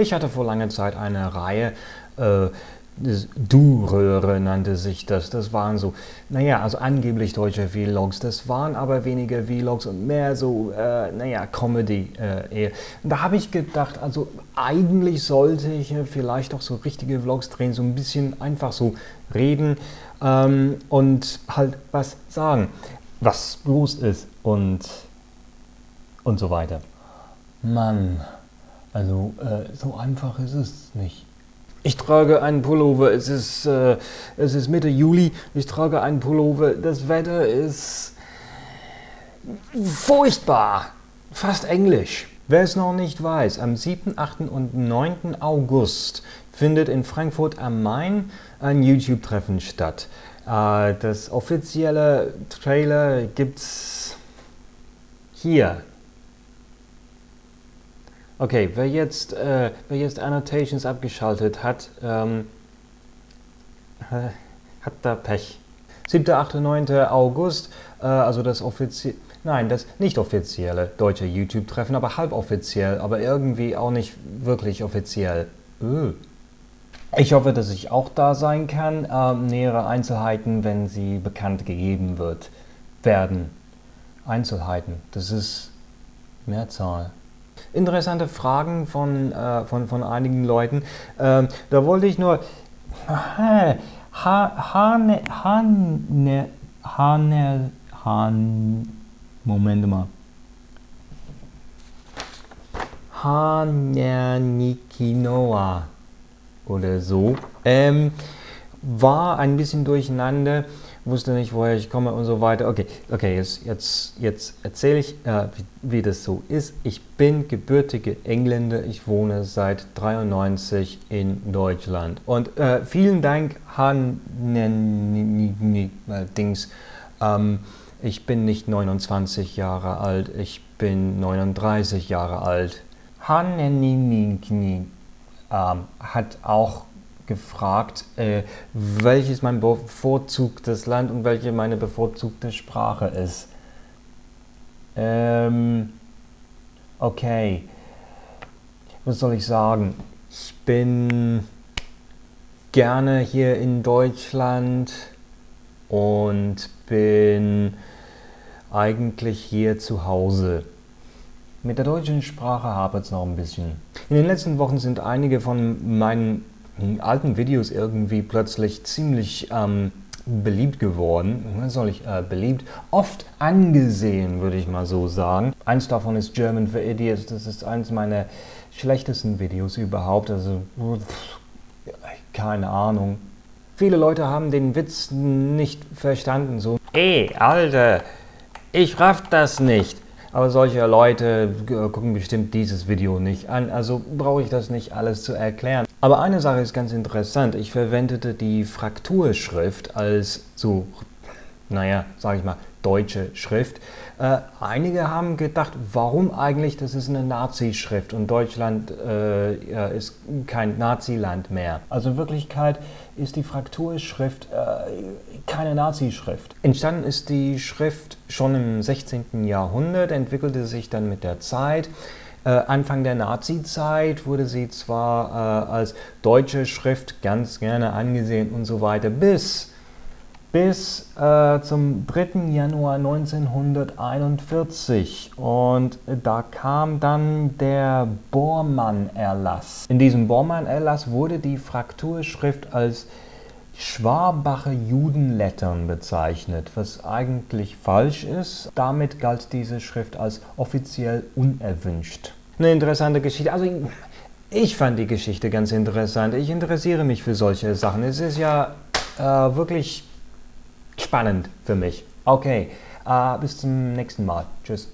Ich hatte vor langer Zeit eine Reihe, äh, Du-Röhre nannte sich das. Das waren so, naja, also angeblich deutsche Vlogs. Das waren aber weniger Vlogs und mehr so, äh, naja, Comedy. Äh, und da habe ich gedacht, also eigentlich sollte ich vielleicht auch so richtige Vlogs drehen, so ein bisschen einfach so reden ähm, und halt was sagen, was los ist und, und so weiter. Mann, also äh, so einfach ist es nicht. Ich trage einen Pullover, es ist, äh, es ist Mitte Juli, ich trage einen Pullover, das Wetter ist furchtbar, fast englisch. Wer es noch nicht weiß, am 7., 8. und 9. August findet in Frankfurt am Main ein YouTube-Treffen statt. Äh, das offizielle Trailer gibt's hier Okay, wer jetzt, äh, wer jetzt Annotations abgeschaltet hat, ähm, hat da Pech. 7., 8., 9. August, äh, also das offizielle, nein, das nicht offizielle deutsche YouTube-Treffen, aber halboffiziell, aber irgendwie auch nicht wirklich offiziell. Öh. Ich hoffe, dass ich auch da sein kann. Ähm, nähere Einzelheiten, wenn sie bekannt gegeben wird, werden. Einzelheiten, das ist Mehrzahl interessante Fragen von, äh, von, von einigen Leuten. Ähm, da wollte ich nur. Ha, Hane, Hane, Hane, Han, Moment mal. Hanernikinoa oder so. Ähm, war ein bisschen durcheinander wusste nicht, woher ich komme und so weiter. Okay, okay jetzt, jetzt, jetzt erzähle ich, äh, wie, wie, das so ist. Ich bin gebürtige Engländer. Ich wohne seit 93 in Deutschland. Und äh, vielen Dank, Han Dings. Ähm, ich bin nicht 29 Jahre alt, ich bin 39 Jahre alt. Han ähm, hat auch gefragt, äh, welches mein bevorzugtes Land und welche meine bevorzugte Sprache ist. Ähm, okay, was soll ich sagen? Ich bin gerne hier in Deutschland und bin eigentlich hier zu Hause. Mit der deutschen Sprache hapert es noch ein bisschen. In den letzten Wochen sind einige von meinen alten Videos irgendwie plötzlich ziemlich ähm, beliebt geworden. Was soll ich äh, beliebt? Oft angesehen, würde ich mal so sagen. Eins davon ist German for Idiots. Das ist eines meiner schlechtesten Videos überhaupt. Also, keine Ahnung. Viele Leute haben den Witz nicht verstanden. So, ey, Alter, ich raff das nicht. Aber solche Leute gucken bestimmt dieses Video nicht an, also brauche ich das nicht alles zu erklären. Aber eine Sache ist ganz interessant. Ich verwendete die Frakturschrift als so, naja, sage ich mal, deutsche Schrift. Äh, einige haben gedacht, warum eigentlich, das ist eine Nazi-Schrift und Deutschland äh, ist kein Nazi-Land mehr. Also in Wirklichkeit ist die Frakturschrift äh, keine Nazi-Schrift. Entstanden ist die Schrift schon im 16. Jahrhundert, entwickelte sich dann mit der Zeit. Äh, Anfang der Nazi-Zeit wurde sie zwar äh, als deutsche Schrift ganz gerne angesehen und so weiter, bis bis äh, zum 3. Januar 1941 und da kam dann der Bormann-Erlass. In diesem Bormann-Erlass wurde die Frakturschrift als Schwabacher Judenlettern bezeichnet, was eigentlich falsch ist. Damit galt diese Schrift als offiziell unerwünscht. Eine interessante Geschichte. Also ich fand die Geschichte ganz interessant. Ich interessiere mich für solche Sachen. Es ist ja äh, wirklich spannend für mich. Okay, äh, bis zum nächsten Mal. Tschüss.